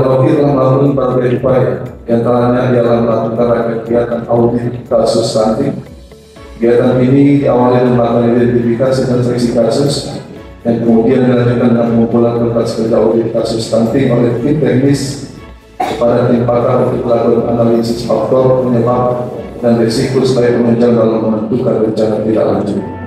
melakukan berbagai upaya, di antaranya ialah melakukan kegiatan audit kasus stunting. Kegiatan ini diawali dengan melakukan identifikasi dan seleksi kasus, dan kemudian dilanjutkan dengan pengumpulan berkas kerja audit kasus stunting oleh tim teknis kepada tim pakar untuk melakukan analisis faktor penyebab dan risiko supaya penunjang dalam menentukan rencana tidak lanjut.